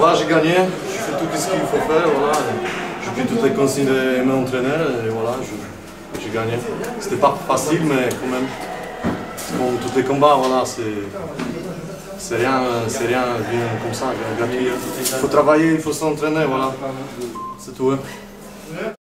va, j'ai gagné, j'ai fait tout ce qu'il faut faire, voilà. J'ai pris toutes les consignes de mon entraîneur et voilà, j'ai gagné. C'était pas facile, mais quand même, comme tous les combats, voilà, c'est. C'est rien, c'est rien comme ça, gratuit. Il faut travailler, il faut s'entraîner, voilà. C'est tout. Hein.